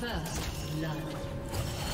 First blood.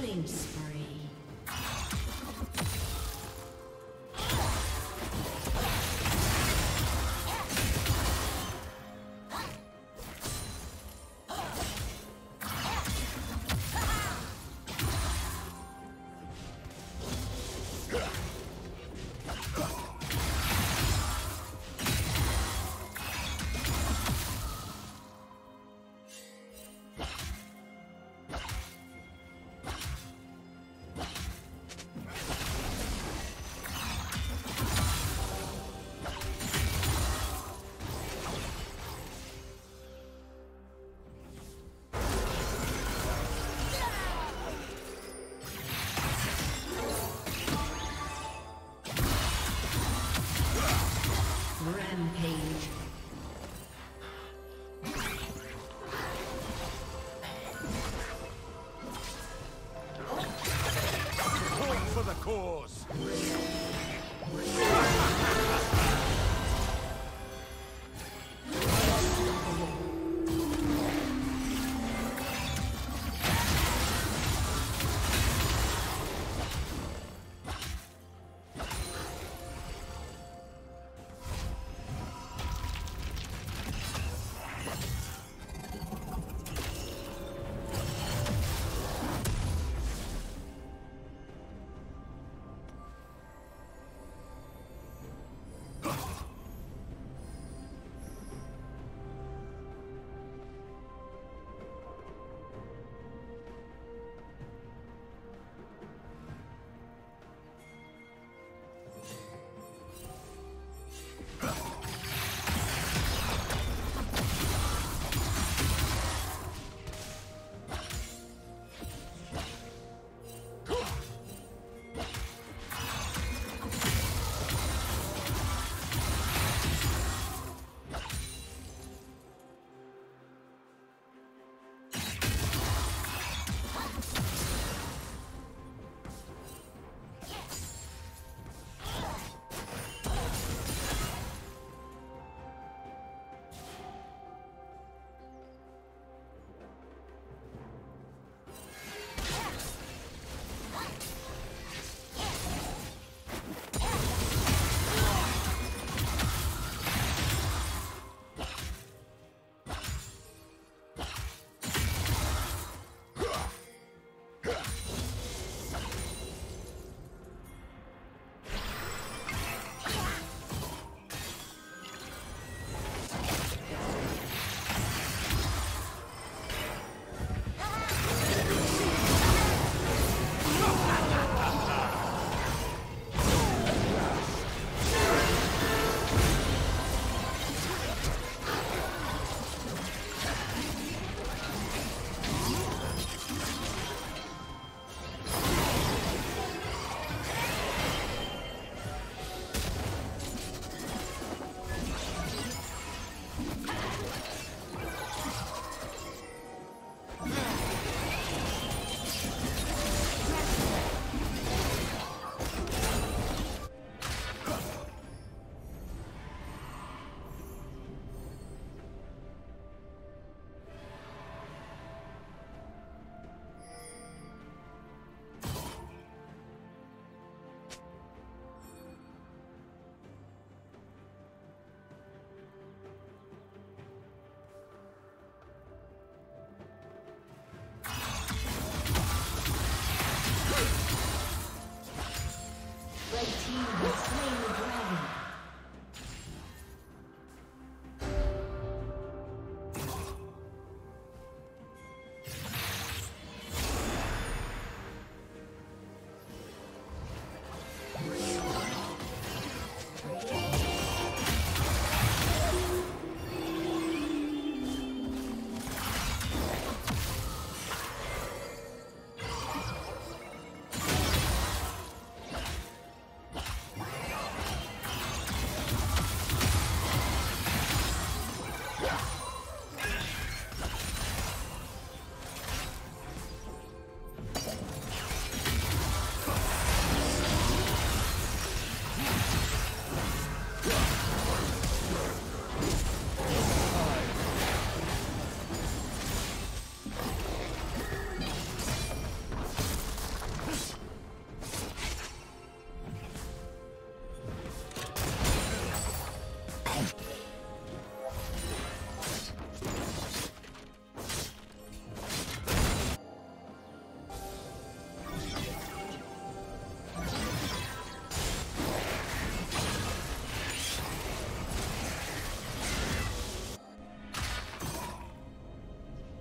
Killing spree.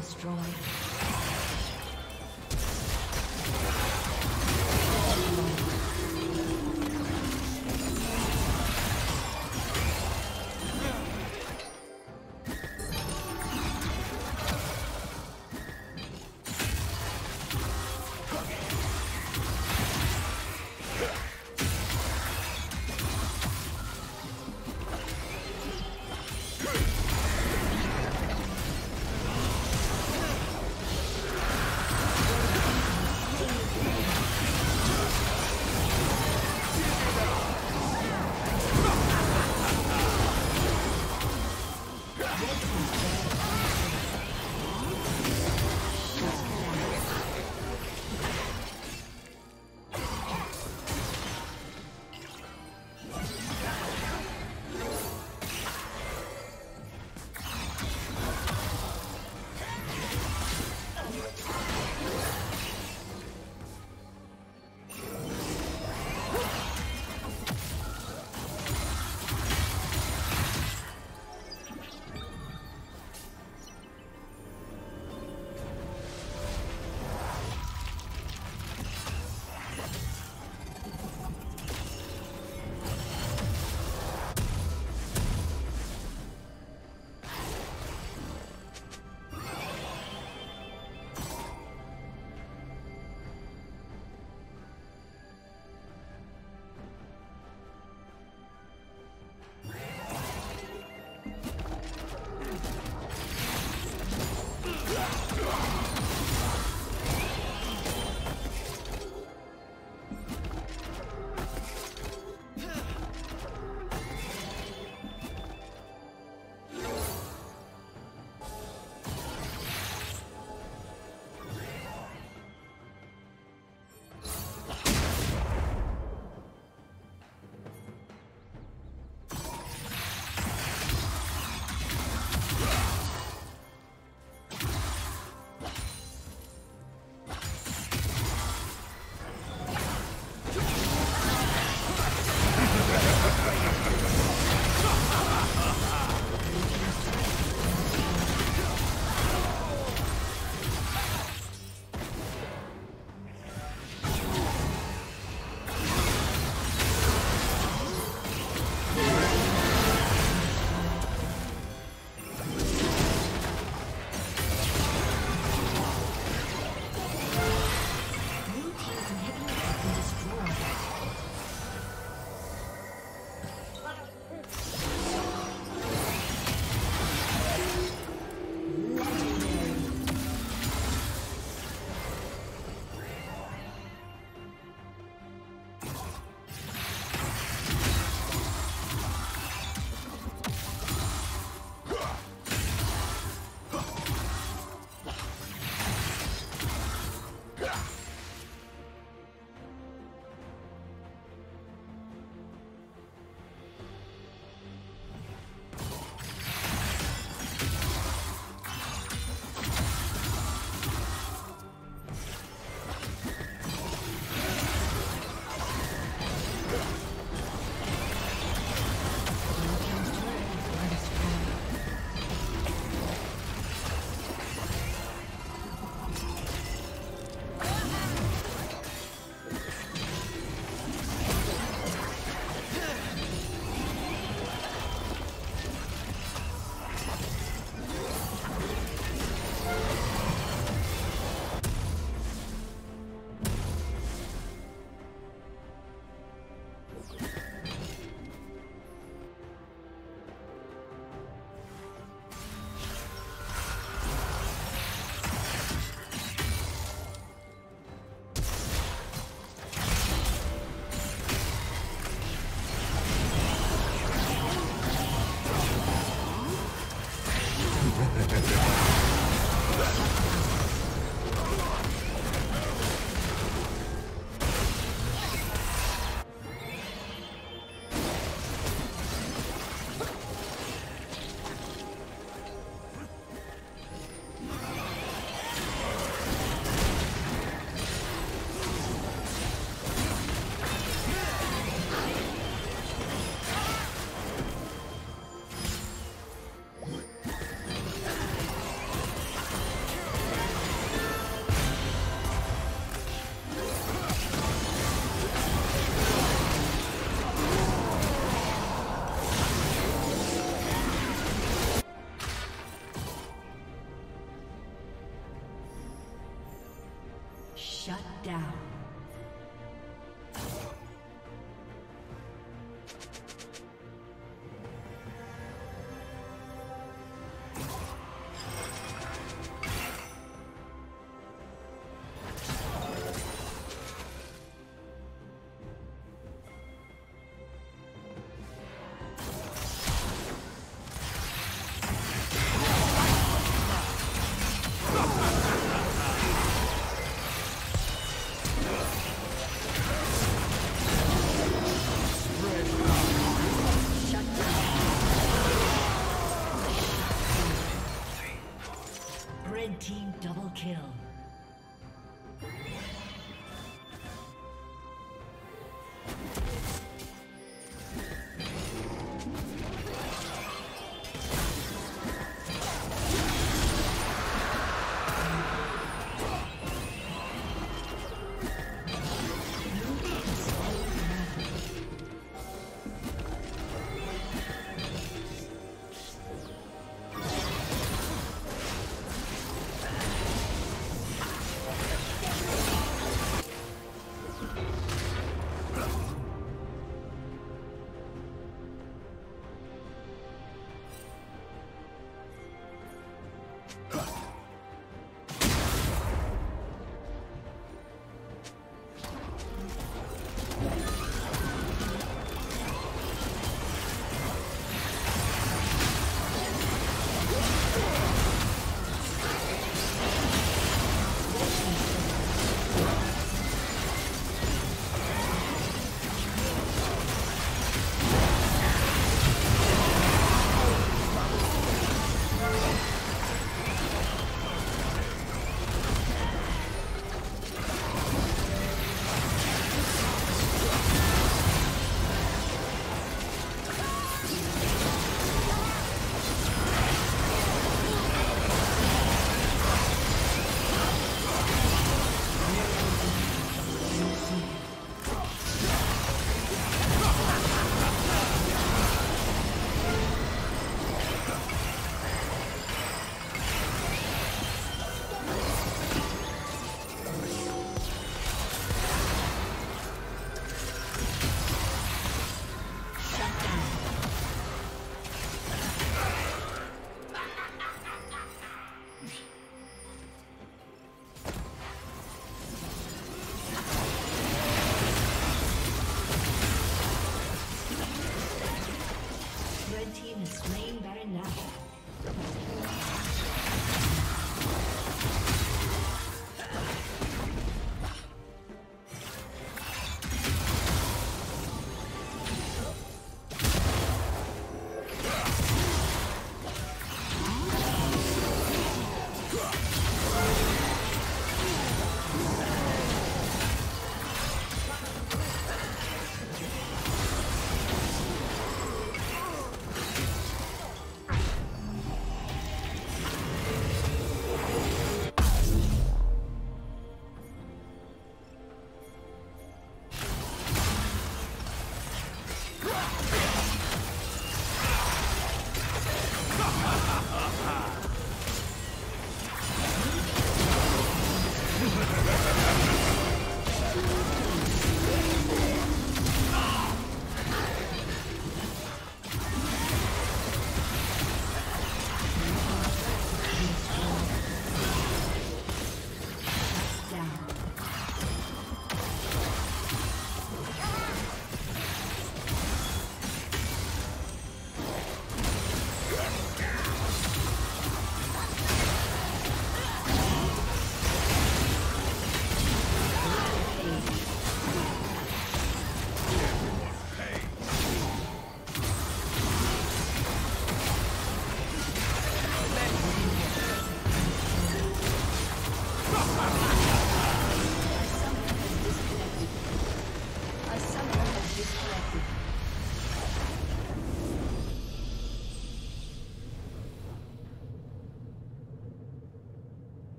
destroyed.